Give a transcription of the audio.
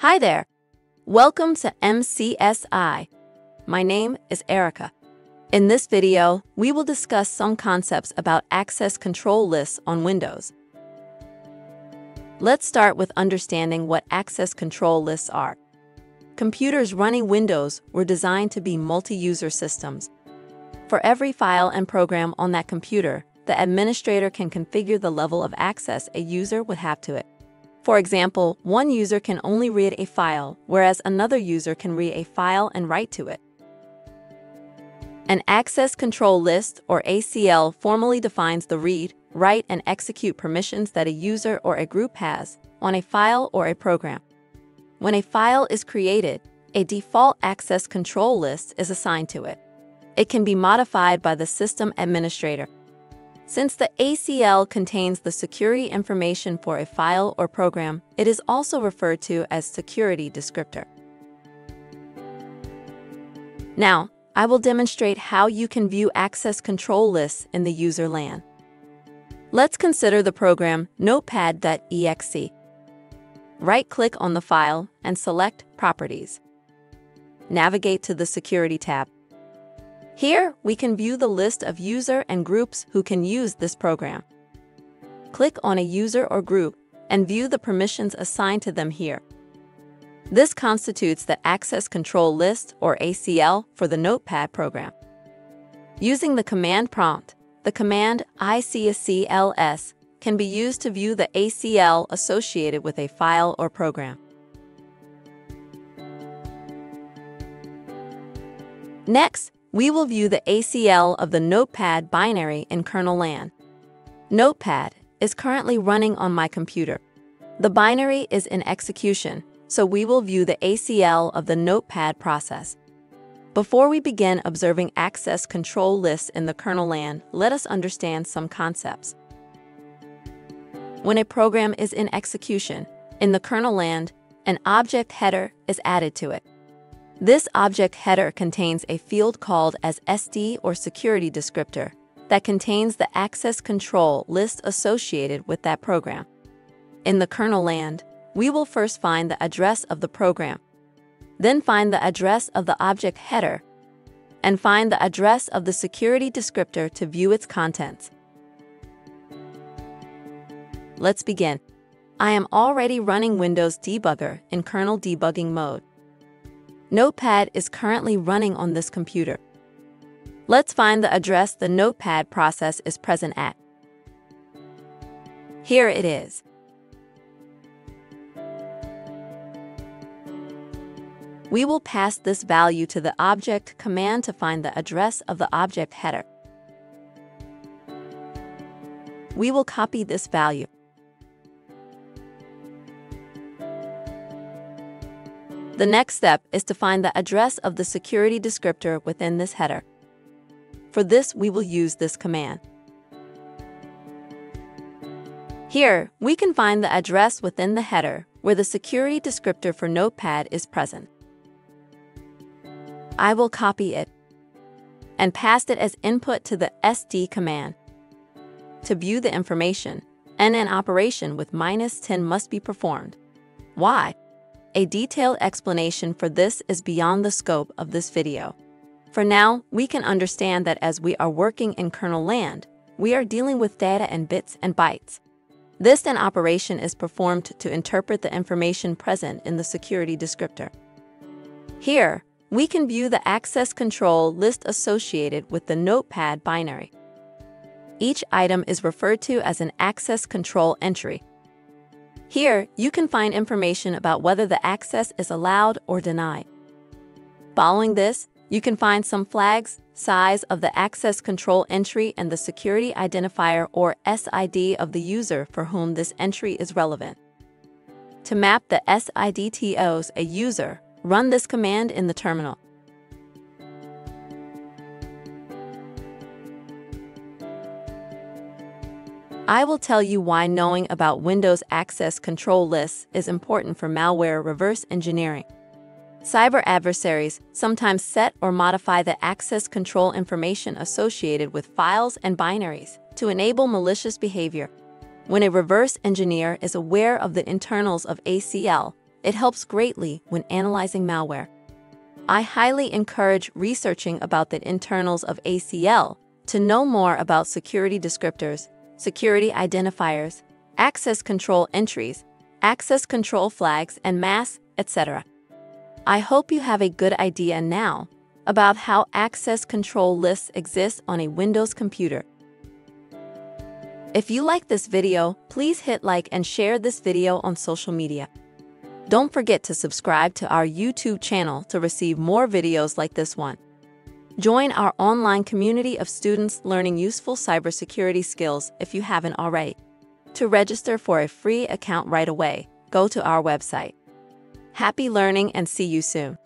Hi there. Welcome to MCSI. My name is Erica. In this video, we will discuss some concepts about access control lists on Windows. Let's start with understanding what access control lists are. Computers running Windows were designed to be multi-user systems. For every file and program on that computer, the administrator can configure the level of access a user would have to it. For example, one user can only read a file, whereas another user can read a file and write to it. An Access Control List, or ACL, formally defines the read, write, and execute permissions that a user or a group has on a file or a program. When a file is created, a default access control list is assigned to it. It can be modified by the system administrator. Since the ACL contains the security information for a file or program, it is also referred to as security descriptor. Now, I will demonstrate how you can view access control lists in the user land. Let's consider the program notepad.exe. Right-click on the file and select Properties. Navigate to the Security tab. Here, we can view the list of user and groups who can use this program. Click on a user or group and view the permissions assigned to them here. This constitutes the Access Control List, or ACL, for the Notepad program. Using the command prompt, the command icacls can be used to view the ACL associated with a file or program. Next, we will view the ACL of the Notepad binary in kernel land. Notepad is currently running on my computer. The binary is in execution, so we will view the ACL of the Notepad process. Before we begin observing access control lists in the kernel land, let us understand some concepts. When a program is in execution, in the kernel land, an object header is added to it. This object header contains a field called as SD or security descriptor that contains the access control list associated with that program. In the kernel land, we will first find the address of the program, then find the address of the object header, and find the address of the security descriptor to view its contents. Let's begin. I am already running Windows Debugger in kernel debugging mode. Notepad is currently running on this computer. Let's find the address the Notepad process is present at. Here it is. We will pass this value to the object command to find the address of the object header. We will copy this value. The next step is to find the address of the security descriptor within this header. For this, we will use this command. Here, we can find the address within the header where the security descriptor for Notepad is present. I will copy it and pass it as input to the SD command. To view the information, an operation with minus 10 must be performed. Why? A detailed explanation for this is beyond the scope of this video. For now, we can understand that as we are working in kernel land, we are dealing with data in bits and bytes. This then operation is performed to interpret the information present in the security descriptor. Here, we can view the access control list associated with the Notepad binary. Each item is referred to as an access control entry, here, you can find information about whether the access is allowed or denied. Following this, you can find some flags, size of the access control entry and the security identifier or SID of the user for whom this entry is relevant. To map the SIDTOs a user, run this command in the terminal. I will tell you why knowing about Windows access control lists is important for malware reverse engineering. Cyber adversaries sometimes set or modify the access control information associated with files and binaries to enable malicious behavior. When a reverse engineer is aware of the internals of ACL, It helps greatly when analyzing malware. I highly encourage researching about the internals of ACL to know more about security descriptors, security identifiers, access control entries, access control flags and masks, etc. I hope you have a good idea now about how access control lists exist on a Windows computer. If you like this video, please hit like and share this video on social media. Don't forget to subscribe to our YouTube channel to receive more videos like this one. Join our online community of students learning useful cybersecurity skills if you haven't already. To register for a free account right away, go to our website. Happy learning and see you soon.